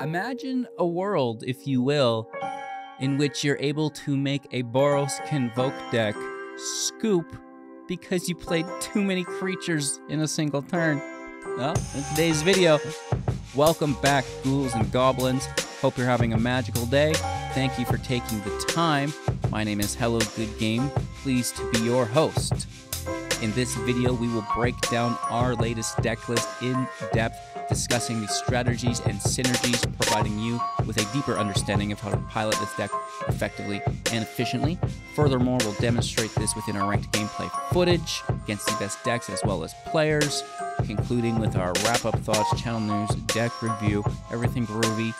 Imagine a world, if you will, in which you're able to make a Boros Convoke deck scoop because you played too many creatures in a single turn. Well, in today's video, welcome back, ghouls and goblins. Hope you're having a magical day. Thank you for taking the time. My name is Hello Good Game. Pleased to be your host. In this video, we will break down our latest deck list in depth, discussing the strategies and synergies, providing you with a deeper understanding of how to pilot this deck effectively and efficiently. Furthermore, we'll demonstrate this within our ranked gameplay footage against the best decks as well as players, concluding with our wrap up thoughts, channel news, deck review, everything groovy.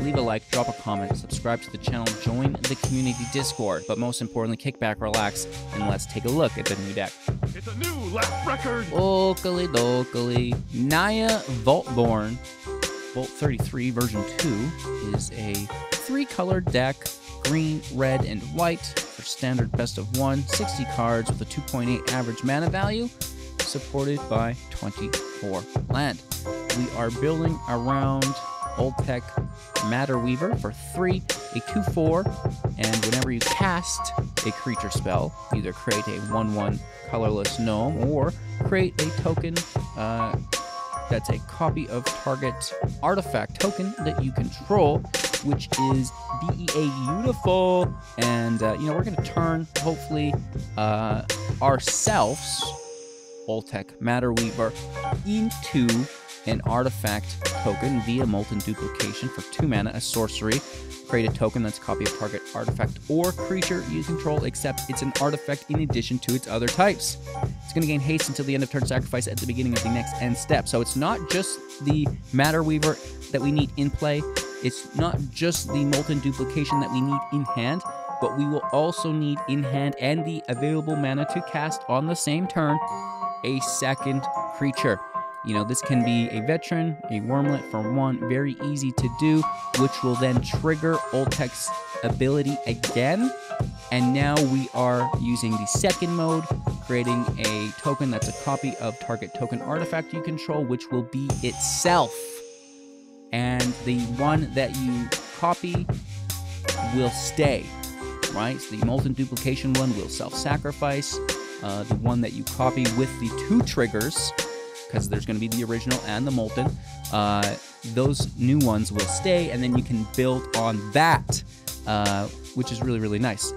Leave a like, drop a comment, subscribe to the channel, join the community Discord, but most importantly, kick back, relax, and let's take a look at the new deck. It's a new left record. Okily dokily. Naya Vaultborn, Vault 33 version 2, is a three color deck green, red, and white for standard best of one, 60 cards with a 2.8 average mana value, supported by 24 land. We are building around Old Tech Matter Weaver for three, a 2 4, and whenever you cast a creature spell, either create a 1 1 colorless gnome or create a token uh, that's a copy of target artifact token that you control, which is BEA Beautiful. And, uh, you know, we're going to turn, hopefully, uh, ourselves, Matterweaver, into an artifact token via Molten Duplication for 2 mana, a sorcery. Create a token that's a copy of target artifact or creature you control, except it's an artifact in addition to its other types. It's going to gain haste until the end of turn sacrifice at the beginning of the next end step. So it's not just the Matterweaver that we need in play, it's not just the Molten Duplication that we need in hand, but we will also need in hand and the available mana to cast on the same turn a second creature. You know, this can be a veteran, a Wurmlet for one, very easy to do, which will then trigger Oltec's ability again. And now we are using the second mode, creating a token that's a copy of target token artifact you control, which will be itself. And the one that you copy will stay, right? So the molten duplication one will self sacrifice. Uh, the one that you copy with the two triggers because there's going to be the original and the molten. Uh, those new ones will stay, and then you can build on that, uh, which is really really nice.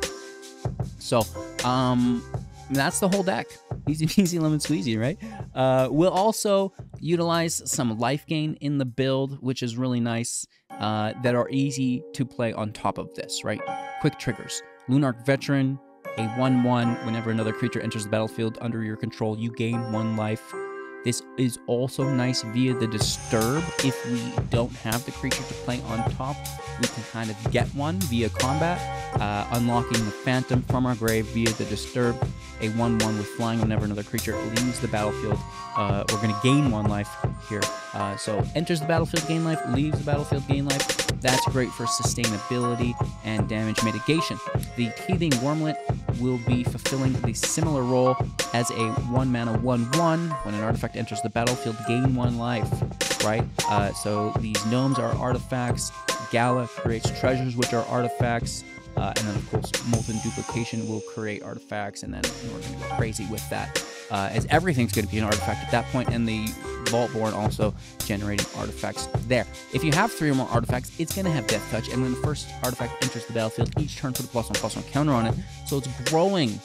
So um, that's the whole deck. Easy peasy lemon squeezy, right? Uh, we'll also utilize some life gain in the build, which is really nice. Uh, that are easy to play on top of this, right? Quick triggers. Lunarch Veteran, a 1 1. Whenever another creature enters the battlefield under your control, you gain one life. This is also nice via the Disturb. If we don't have the creature to play on top, we can kind of get one via combat, uh, unlocking the Phantom from our grave via the Disturb. A 1 1 with flying whenever another creature leaves the battlefield. Uh, we're going to gain one life here. Uh, so enters the battlefield, gain life, leaves the battlefield, gain life. That's great for sustainability and damage mitigation. The Teething Wurmlet will be fulfilling the similar role as a 1 mana 1 1. When an artifact enters the battlefield, gain 1 life, right? Uh, so these gnomes are artifacts. Gala creates treasures, which are artifacts. Uh, and then, of course, Molten Duplication will create artifacts, and then we're going to go crazy with that. Uh, as everything's going to be an artifact at that point, and the Vaultborn also generating artifacts there. If you have three or more artifacts, it's going to have Deathtouch, and when the first artifact enters the battlefield, each turn put a plus one plus one counter on it. So it's growing,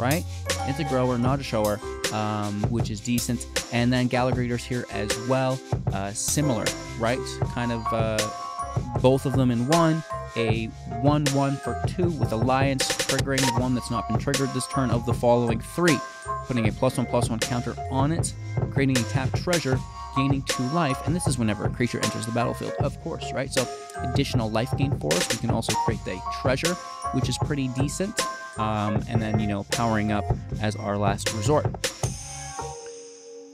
right? It's a grower, not a shower, um, which is decent. And then Gala Greeters here as well, uh, similar, right? Kind of uh, both of them in one. A 1 1 for 2 with Alliance, triggering one that's not been triggered this turn of the following three putting a plus one plus one counter on it, creating a tapped treasure, gaining two life, and this is whenever a creature enters the battlefield, of course, right? So additional life gain for us. We can also create the treasure, which is pretty decent, um, and then you know powering up as our last resort.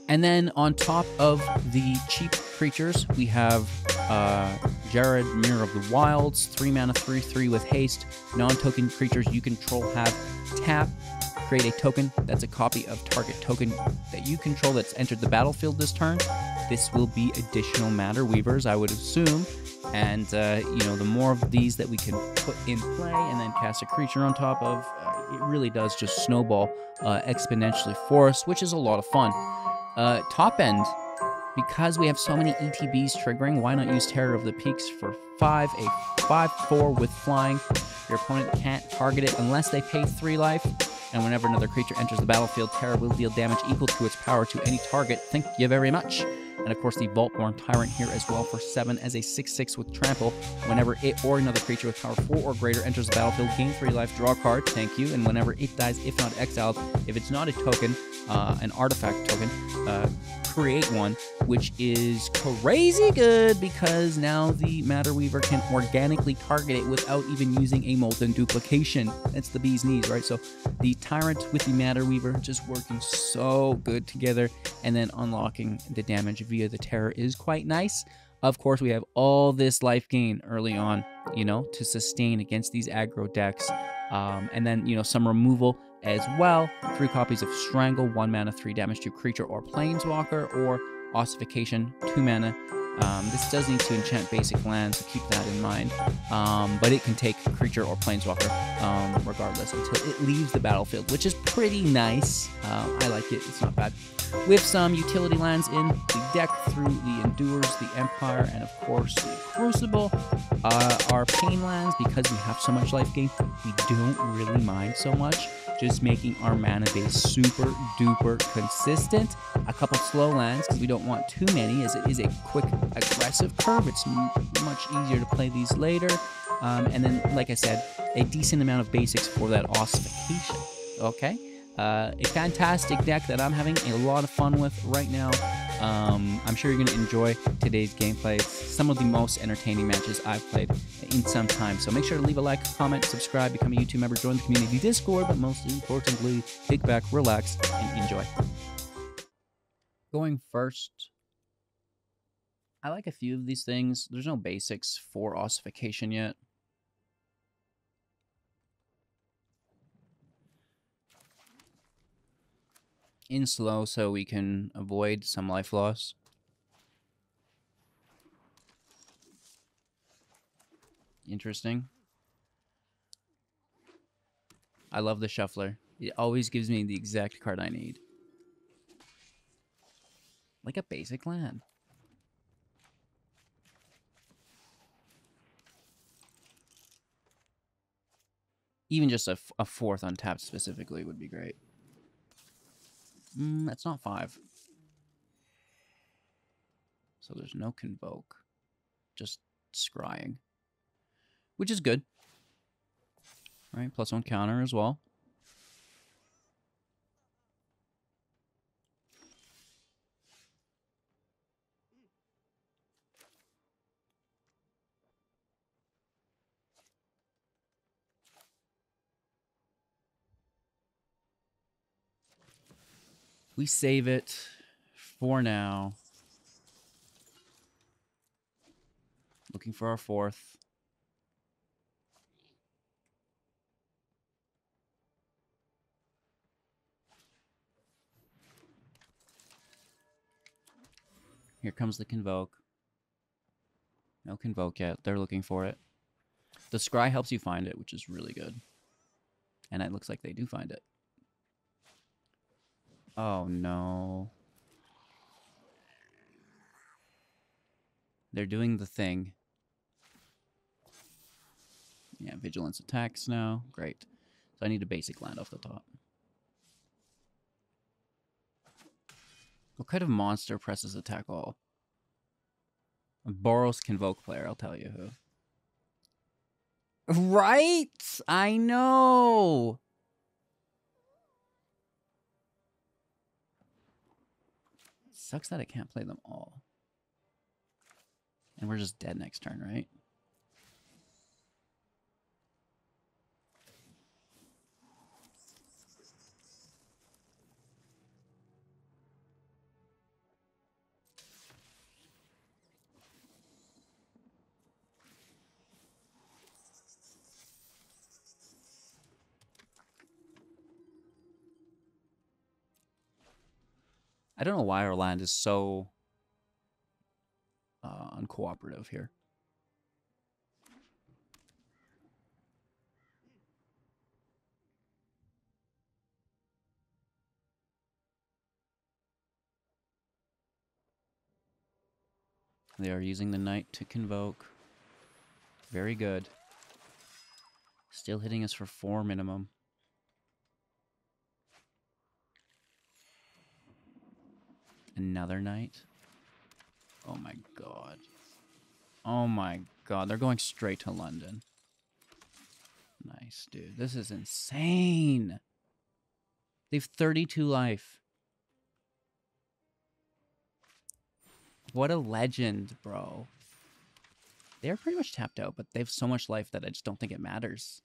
And then on top of the cheap creatures, we have uh, Ghired, Mirror of the Wilds, 3 mana, 3 3 with haste. Non token creatures you control have tap. Create a token that's a copy of target token that you control that's entered the battlefield this turn. This will be additional Matterweavers, I would assume. And, uh, you know, the more of these that we can put in play and then cast a creature on top of, uh, it really does just snowball uh, exponentially for us, which is a lot of fun. Uh, top end, because we have so many ETBs triggering, why not use Terror of the Peaks for 5, a 5 4 with flying? Your opponent can't target it unless they pay 3 life. And whenever another creature enters the battlefield, Terror will deal damage equal to its power to any target. Thank you very much. And of course, the Vaultborn Tyrant here as well for 7 as a 6 6 with Trample. Whenever it or another creature with power 4 or greater enters the battlefield, gain 3 life, draw a card. Thank you. And whenever it dies, if not exiled, if it's not a token, uh, an artifact token, uh, create one, which is crazy good because now the Matterweaver can organically target it without even using a Molten Duplication. That's the bee's knees, right? So the Tyrant with the Matterweaver just working so good together, and then unlocking the damage via the Terror is quite nice. Of course, we have all this life gain early on, you know, to sustain against these aggro decks. Um, and then, you know, some removal as well. Three copies of Strangle, one mana, three damage to creature or planeswalker, or Ossification, two mana. Um, this does need to enchant basic lands, so keep that in mind. Um, but it can take creature or planeswalker um, regardless until it leaves the battlefield, which is pretty nice. Uh, I like it, it's not bad. With some utility lands in the deck through the Endures, the Empire, and of course the Crucible. Uh, our pain lands, because we have so much life gain, we don't really mind so much just making our mana base super duper consistent. A couple slow lands because we don't want too many as it is a quick aggressive curve. It's much easier to play these later. Um, and then, like I said, a decent amount of basics for that ossification. Okay? Uh, a fantastic deck that I'm having a lot of fun with right now. Um, I'm sure you're going to enjoy today's gameplay. Some of the most entertaining matches I've played in some time. So make sure to leave a like, comment, subscribe, become a YouTube member, join the community Discord, but most importantly, kick back, relax, and enjoy. Going first, I like a few of these things. There's no basics for ossification yet. In slow so we can avoid some life loss. Interesting. I love the shuffler. It always gives me the exact card I need. Like a basic land. Even just a, a fourth untapped specifically would be great. Mm, that's not five. So there's no convoke. Just scrying. Which is good. All right, plus one counter as well. We save it for now. Looking for our fourth. Here comes the Convoke. No Convoke yet. They're looking for it. The Scry helps you find it, which is really good. And it looks like they do find it. Oh no. They're doing the thing. Yeah, vigilance attacks now. Great. So I need a basic land off the top. What kind of monster presses attack all? Boros Convoke player, I'll tell you who. Right? I know. Sucks that I can't play them all. And we're just dead next turn, right? I don't know why Orlando is so uh, uncooperative here. They are using the knight to convoke. Very good. Still hitting us for four minimum. Another knight. Oh my god. Oh my god. They're going straight to London. Nice, dude. This is insane. They've 32 life. What a legend, bro. They're pretty much tapped out, but they have so much life that I just don't think it matters.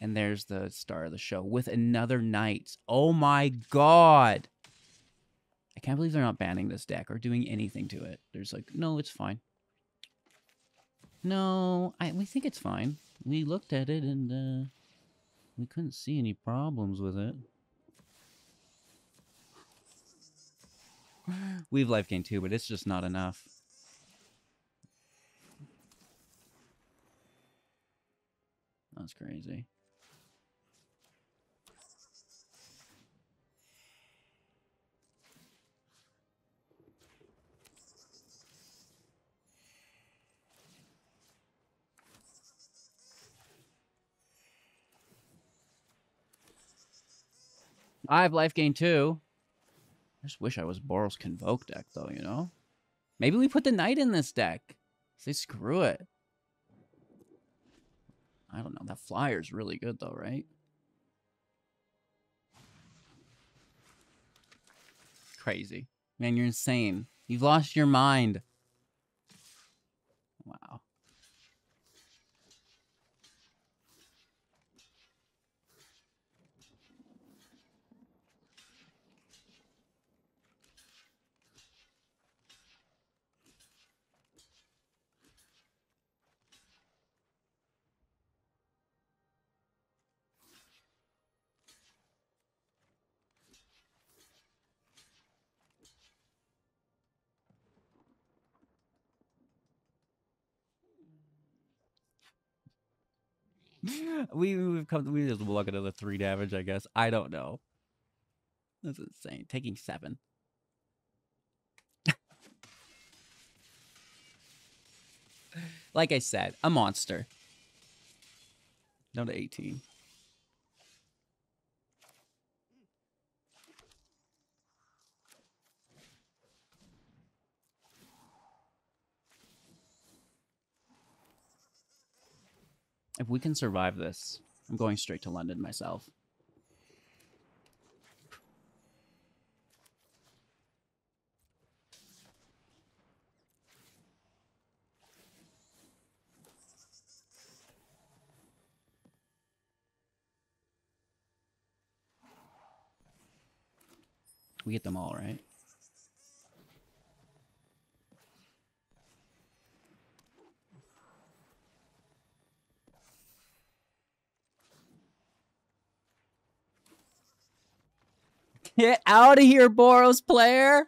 And there's the star of the show with another knight. Oh my god. I can't believe they're not banning this deck or doing anything to it. There's like, no, it's fine. No, I we think it's fine. We looked at it and uh, we couldn't see any problems with it. We have life gain too, but it's just not enough. That's crazy. I have life gain too. I just wish I was Boros Convoke deck though, you know? Maybe we put the knight in this deck. Say screw it. I don't know. That flyer's really good though, right? Crazy. Man, you're insane. You've lost your mind. Wow. we we've come we just look at the three damage, I guess. I don't know. That's insane. Taking seven. like I said, a monster. Down to 18. If we can survive this, I'm going straight to London myself. We get them all, right? Get out of here, Boros player.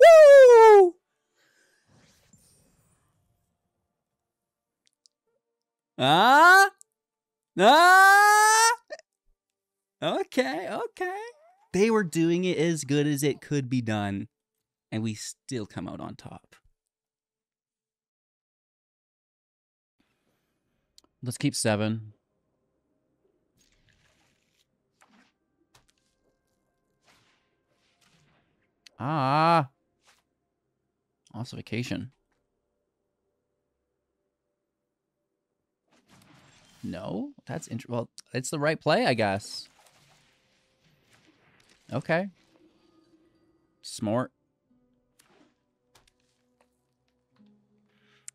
Woo! Ah? Ah? Okay, okay. They were doing it as good as it could be done, and we still come out on top. Let's keep seven. Ah. Ossification. No, that's int- well, it's the right play, I guess. Okay. Smart.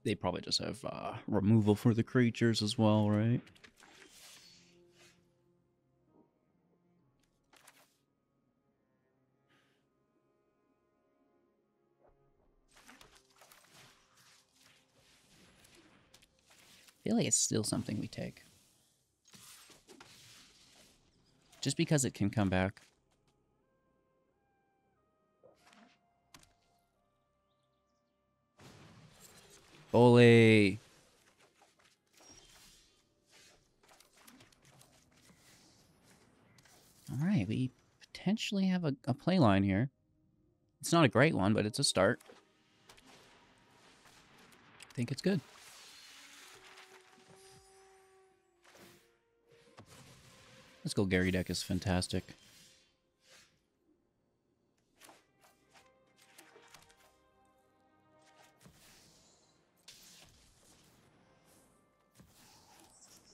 They probably just have uh, removal for the creatures as well, right? Feel like it's still something we take. Just because it can come back. Bully. All right, we potentially have a, a play line here. It's not a great one, but it's a start. I think it's good. Let's go Gary deck is fantastic.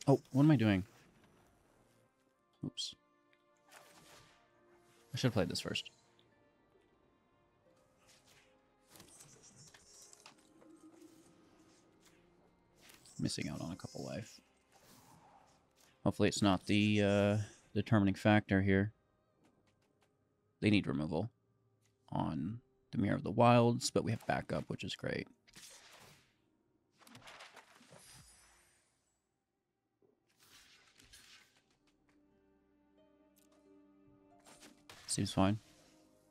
Oh, what am I doing? Oops. I should have played this first. Missing out on a couple life. Hopefully it's not the uh, determining factor here. They need removal on the Mirror of the Wilds, but we have backup, which is great. Seems fine.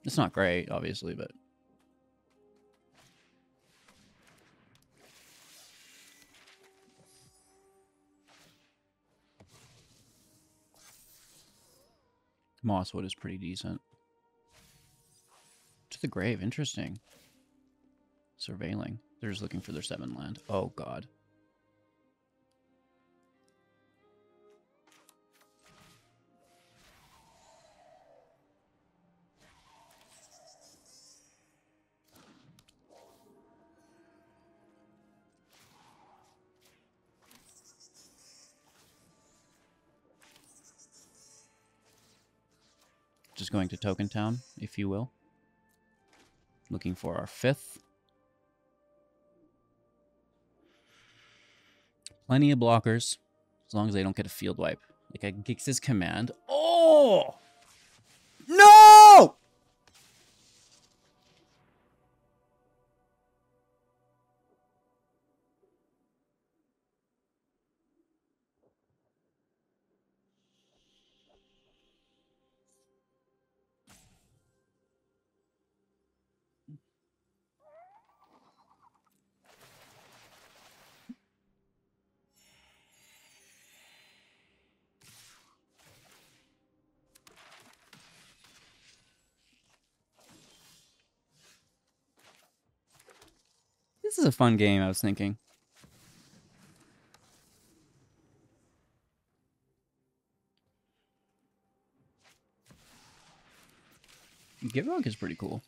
It's not great, obviously, but... Mosswood is pretty decent. To the grave, interesting. Surveilling. They're just looking for their seven land. Oh god. Going to Token Town, if you will. Looking for our fifth. Plenty of blockers, as long as they don't get a field wipe. Like a Gix's command. Oh! This is a fun game, I was thinking. Gitrog is pretty cool.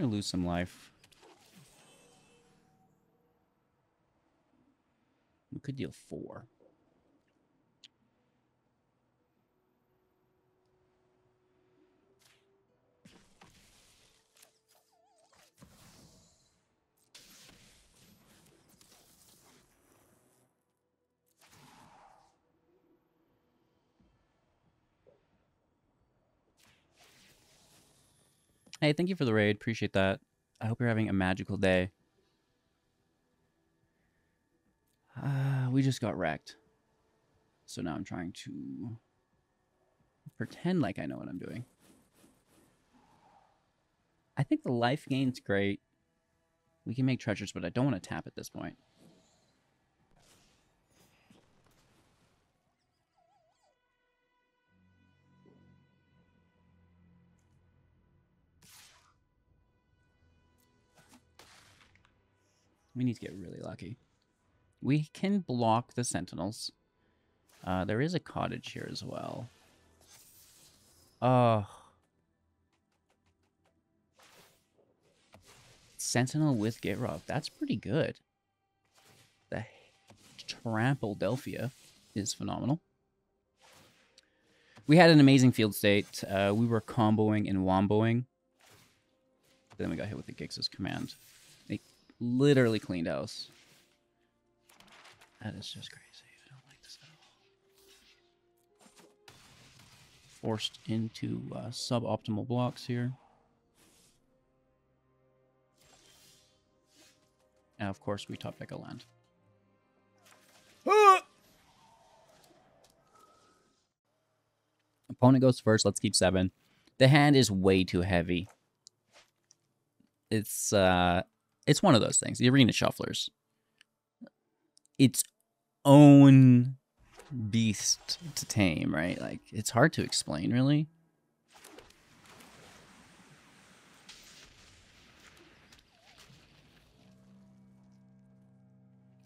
Gonna lose some life. We could deal four. Hey, thank you for the raid. Appreciate that. I hope you're having a magical day. Uh, we just got wrecked. So now I'm trying to pretend like I know what I'm doing. I think the life gain's great. We can make treasures, but I don't want to tap at this point. We need to get really lucky. We can block the sentinels. Uh, there is a cottage here as well. Oh. Sentinel with Gitrog. That's pretty good. The Trample Delphia is phenomenal. We had an amazing field state. Uh, we were comboing and womboing. Then we got hit with the Gix's command literally cleaned house. That is just crazy. I don't like this at all. Forced into uh, suboptimal blocks here. And of course, we top deck a land. Opponent goes first. Let's keep seven. The hand is way too heavy. It's uh, it's one of those things. The arena shufflers. Its own beast to tame, right? Like it's hard to explain, really.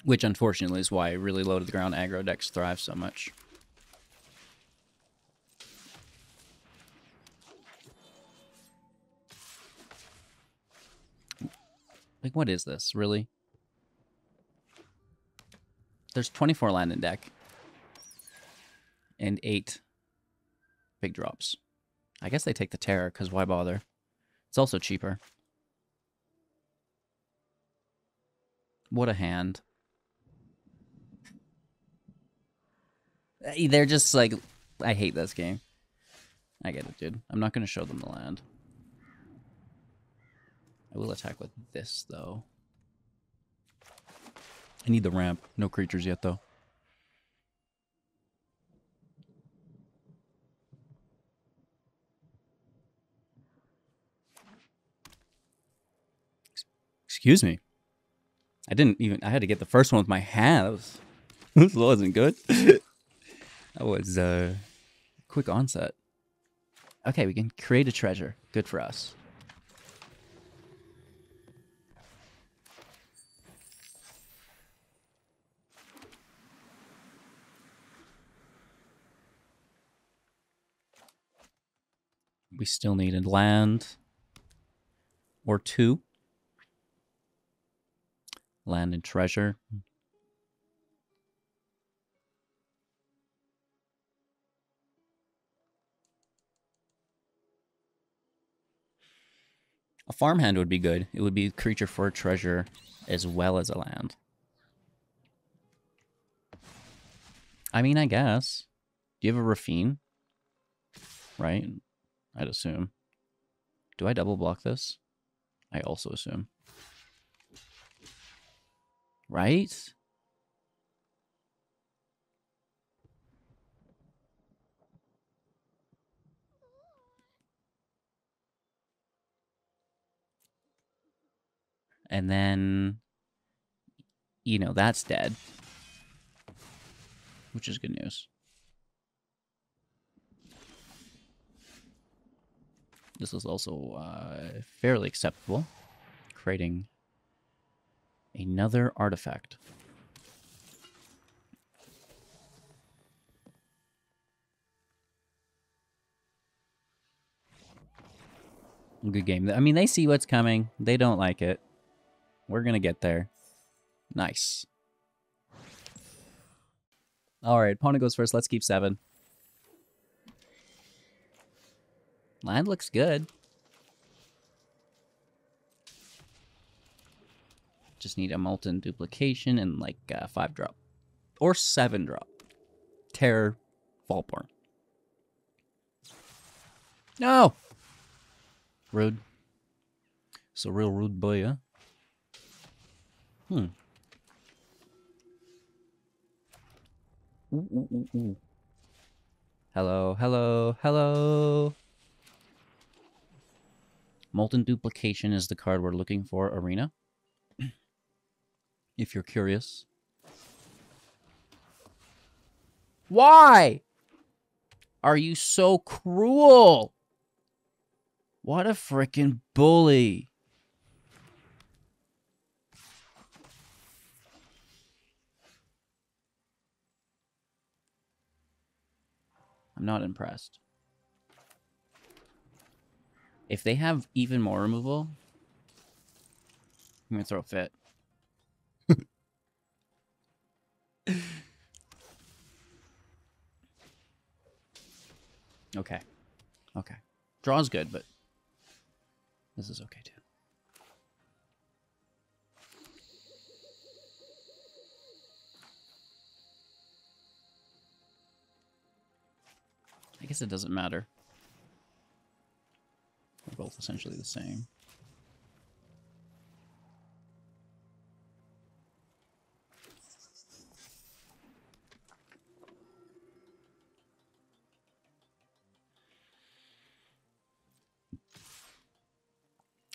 Which unfortunately is why really low to the ground aggro decks thrive so much. Like, what is this, really? There's 24 land in deck. And 8 big drops. I guess they take the Terror, because why bother? It's also cheaper. What a hand. Eh, They're just like, I hate this game. I get it, dude. I'm not going to show them the land. I will attack with this, though. I need the ramp. No creatures yet, though. Excuse me. I didn't even. I had to get the first one with my hand. That was. This wasn't good. that was uh, quick onset. Okay, we can create a treasure. Good for us. We still needed land or two. Land and treasure. A farmhand would be good. It would be creature for a treasure as well as a land. I mean, I guess. Do you have a Rafine? Right? I'd assume. Do I double block this? I also assume. Right? And then, you know, that's dead. Which is good news. This is also uh, fairly acceptable. Creating another artifact. Good game. I mean, they see what's coming. They don't like it. We're going to get there. Nice. All right, opponent goes first. Let's keep seven. Land looks good. Just need a molten duplication and like uh, five drop or seven drop. Terror, Vaultborn. No. Rude. It's a real rude boy, huh? Hmm. Ooh, ooh, ooh. Hello, hello, hello. Molten Duplication is the card we're looking for, Arena. if you're curious. Why? Are you so cruel? What a freaking bully. I'm not impressed. If they have even more removal, I'm gonna throw a fit. okay. Okay. Draw's good, but this is okay too. I guess it doesn't matter. They're both essentially the same.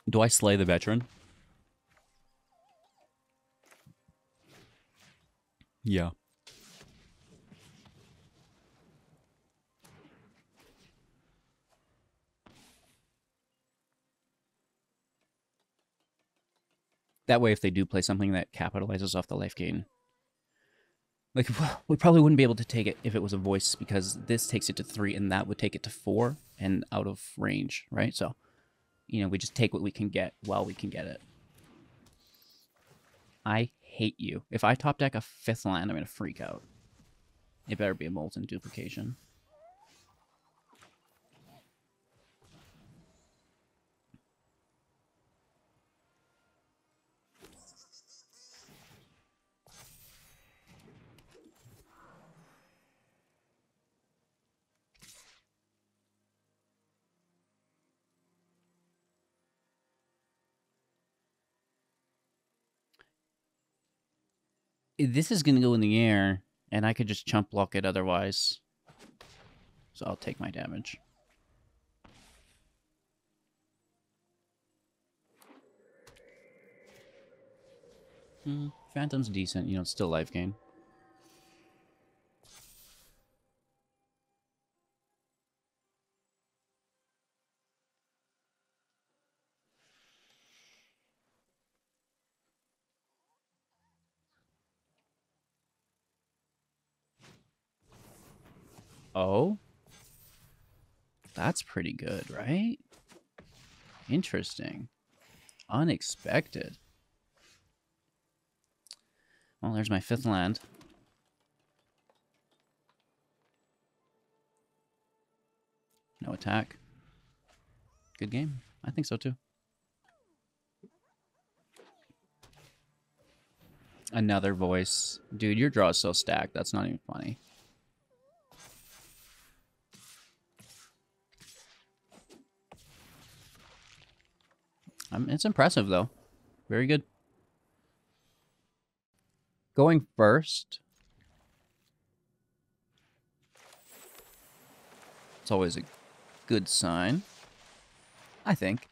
Do I slay the veteran? Yeah. That way, if they do play something that capitalizes off the life gain, like we probably wouldn't be able to take it if it was a voice because this takes it to three and that would take it to four and out of range, right? So, you know, we just take what we can get while we can get it. I hate you. If I top deck a fifth land, I'm gonna freak out. It better be a molten duplication. This is going to go in the air, and I could just chump block it otherwise. So I'll take my damage. Hmm, Phantom's decent, you know, it's still life gain. Oh? That's pretty good, right? Interesting. Unexpected. Well, there's my fifth land. No attack. Good game. I think so too. Another voice. Dude, your draw is so stacked. That's not even funny. It's impressive, though. Very good. Going first. It's always a good sign. I think.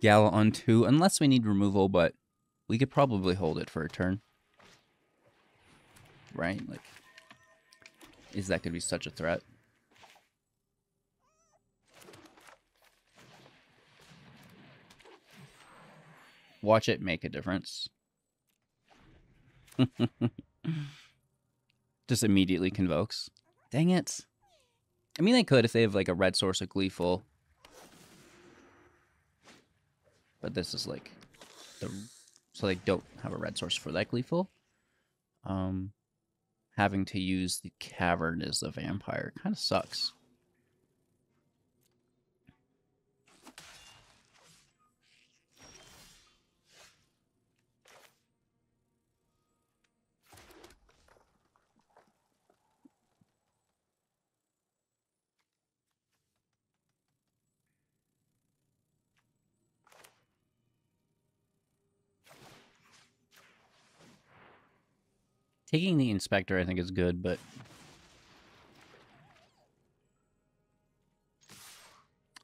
Gala on two, unless we need removal, but we could probably hold it for a turn. Right? Like, is that going to be such a threat? Watch it make a difference. Just immediately convokes. Dang it. I mean, they could if they have like a red source of Gleeful. But this is like the so they don't have a red source for that Gleeful. Um, having to use the cavern as the vampire kind of sucks. Taking the inspector, I think, is good, but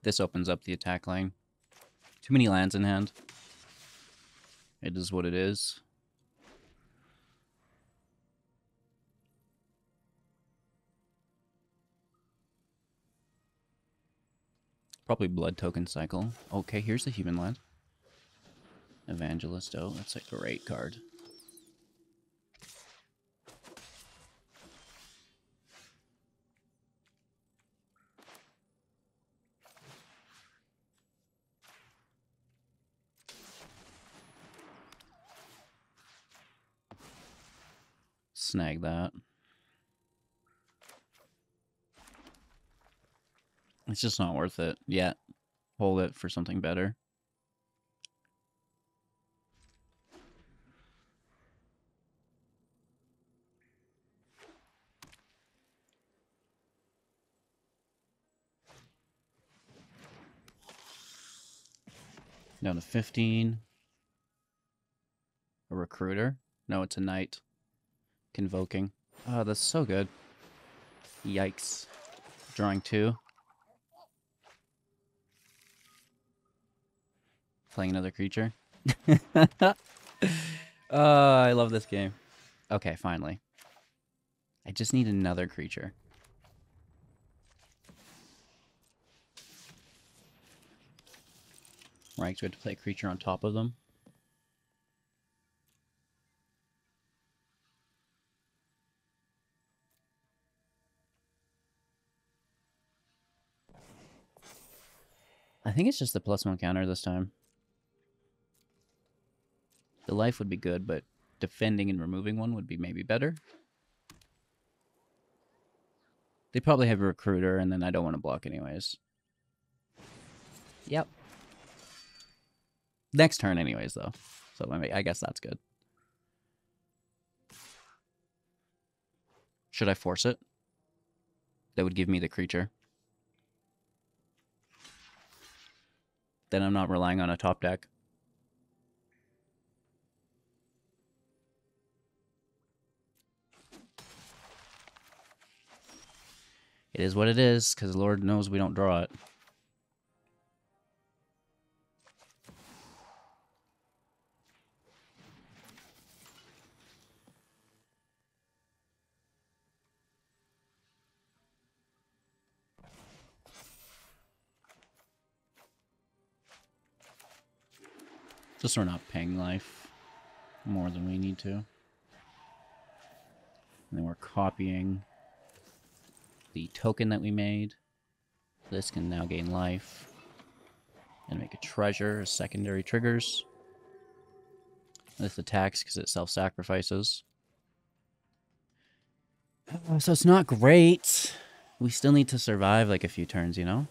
this opens up the attack line. Too many lands in hand. It is what it is. Probably blood token cycle. Okay, here's the human land. Evangelist. Oh, that's a great card. Snag that. It's just not worth it yet. Hold it for something better. Down to 15. A recruiter? No, it's a knight. Convoking. Oh, uh, that's so good. Yikes. Drawing two. playing another creature. oh, I love this game. Okay, finally. I just need another creature. Right, so we have to play a creature on top of them. I think it's just the plus one counter this time. The life would be good, but defending and removing one would be maybe better. They probably have a recruiter, and then I don't want to block anyways. Yep. Next turn anyways, though. So I, mean, I guess that's good. Should I force it? That would give me the creature. Then I'm not relying on a top deck. It is what it is, because Lord knows we don't draw it. Just so we're not paying life more than we need to. And then we're copying the token that we made. This can now gain life. And make a treasure as secondary triggers. This attacks because it self-sacrifices. Uh, so it's not great. We still need to survive like a few turns, you know?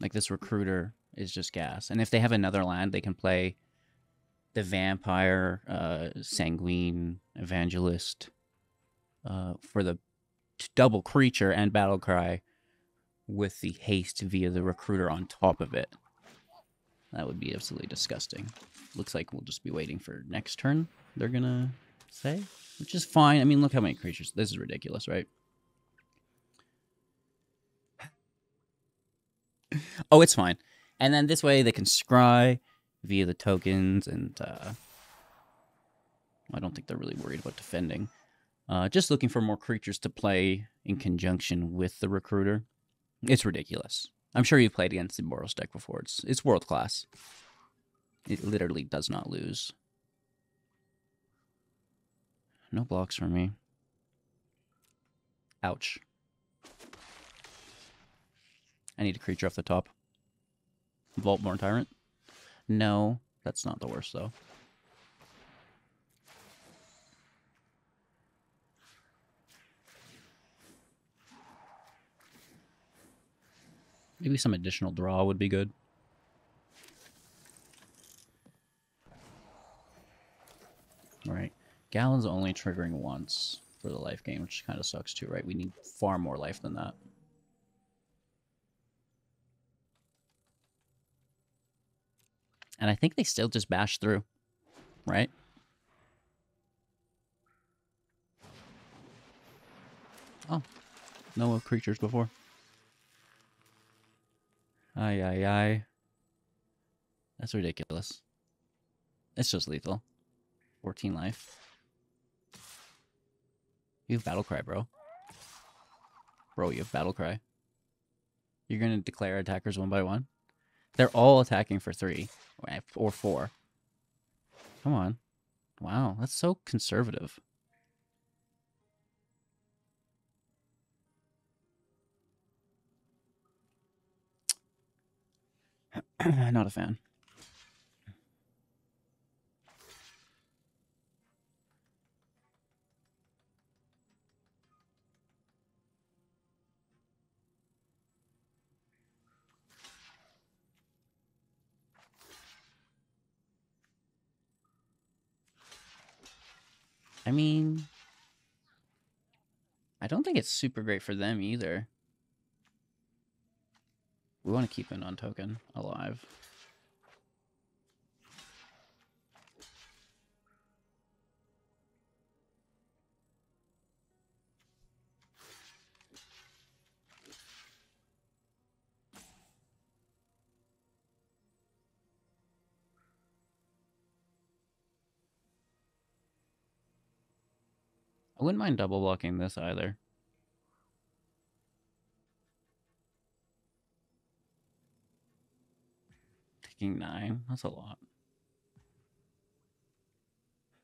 Like this recruiter is just gas. And if they have another land, they can play the vampire, uh, sanguine, evangelist uh, for the double creature and battle cry with the haste via the recruiter on top of it. That would be absolutely disgusting. Looks like we'll just be waiting for next turn. They're gonna say, which is fine. I mean, look how many creatures. This is ridiculous, right? Oh, it's fine. And then this way they can scry via the tokens, and uh, I don't think they're really worried about defending. Uh, just looking for more creatures to play in conjunction with the recruiter. It's ridiculous. I'm sure you've played against the Boros deck before. It's it's world class. It literally does not lose. No blocks for me. Ouch. I need a creature off the top. Vaultborn Tyrant? No, that's not the worst, though. Maybe some additional draw would be good. Right. Gallon's only triggering once for the life gain, which kind of sucks too, right? We need far more life than that. And I think they still just bash through, right? Oh, no creatures before. Aye, aye, aye. That's ridiculous. It's just lethal. 14 life. You have battle cry, bro. Bro, you have battle cry. You're gonna declare attackers one by one? They're all attacking for three or four. Come on. Wow, that's so conservative. Not a fan. I mean, I don't think it's super great for them either. We want to keep an on token alive. Wouldn't mind double blocking this either. Taking nine. That's a lot.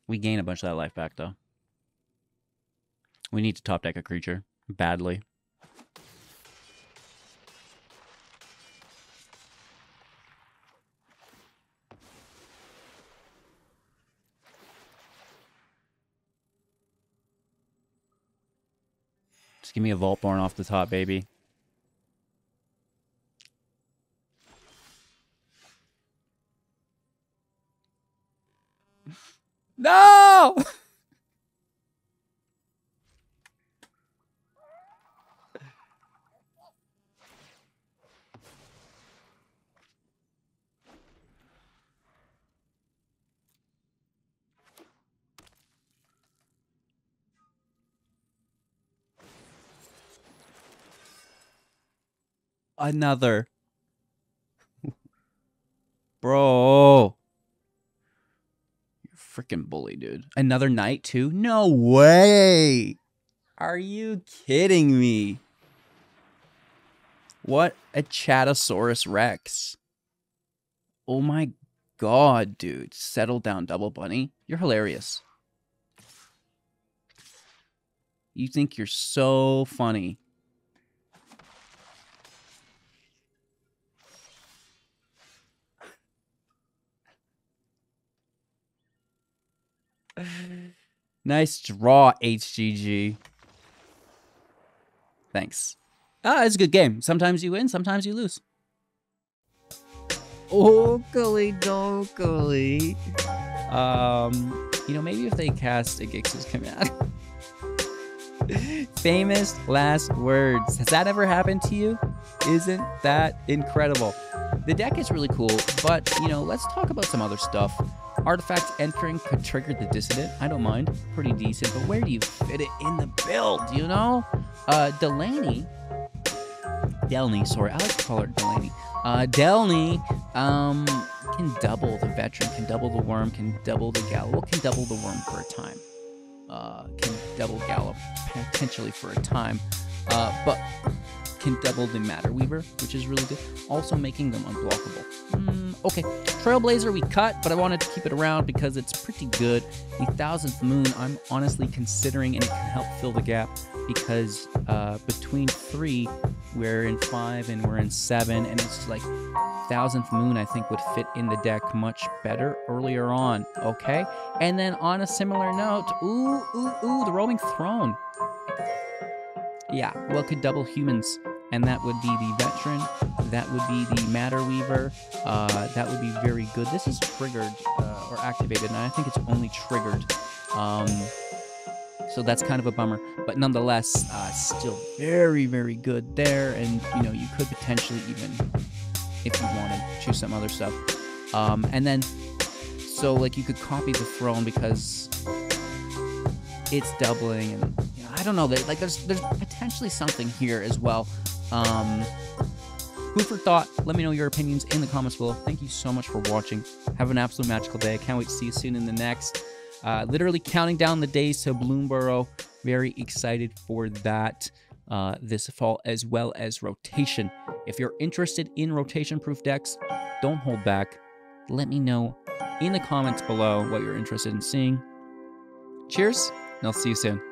We gain a bunch of that life back, though. We need to top deck a creature. Badly. Give me a Vaultborn off the top, baby. No! Another. Bro. You're freaking bully, dude. Another night, too? No way. Are you kidding me? What a Chatosaurus Rex. Oh my god, dude. Settle down, Double Bunny. You're hilarious. You think you're so funny. Nice draw, HGG. Thanks. Ah, it's a good game. Sometimes you win, sometimes you lose. Oakley dokley. Um, you know, maybe if they cast a Gix's command. Famous last words. Has that ever happened to you? Isn't that incredible? The deck is really cool, but you know, let's talk about some other stuff. Artifacts entering could trigger the dissident. I don't mind. Pretty decent, but where do you fit it in the build, you know? Uh, Delaney. Delney, sorry. I like to call her Delaney. Uh, Delney, um, can double the veteran, can double the worm, can double the gallop, can double the worm for a time. Uh, can double gallop potentially for a time. Uh, but can double the Matterweaver, which is really good. Also making them unblockable. Mm, okay, Trailblazer we cut, but I wanted to keep it around because it's pretty good. The Thousandth Moon, I'm honestly considering, and it can help fill the gap because uh, between three, we're in five and we're in seven, and it's like Thousandth Moon, I think, would fit in the deck much better earlier on. Okay, and then on a similar note, ooh, ooh, ooh, the Roaming Throne. Yeah, well, could double humans and that would be the veteran. That would be the Matterweaver. Uh, that would be very good. This is triggered uh, or activated, and I think it's only triggered. Um, so that's kind of a bummer, but nonetheless, uh, still very, very good there. And you know, you could potentially even, if you wanted, choose some other stuff. Um, and then, so like you could copy the throne because it's doubling, and you know, I don't know. Like there's there's potentially something here as well. Um, for thought. Let me know your opinions in the comments below. Thank you so much for watching. Have an absolute magical day. I can't wait to see you soon in the next. Uh, literally counting down the days to Bloomburrow. Very excited for that uh, this fall, as well as rotation. If you're interested in rotation proof decks, don't hold back. Let me know in the comments below what you're interested in seeing. Cheers, and I'll see you soon.